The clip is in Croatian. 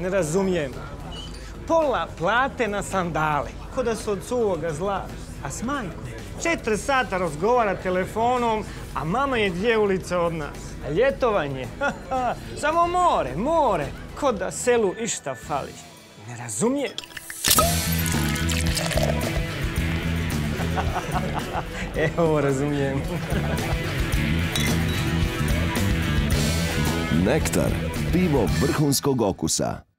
Ne razumijem. Pola plate na sandale, ko da su od suvoga zla. A s majkom, četiri sata razgovara telefonom, a mama je dvije ulice od nas. A ljetovanje, samo more, more, ko da selu išta fali. Ne razumijem. Evo, razumijem. Nektar, pivo vrhunskog okusa.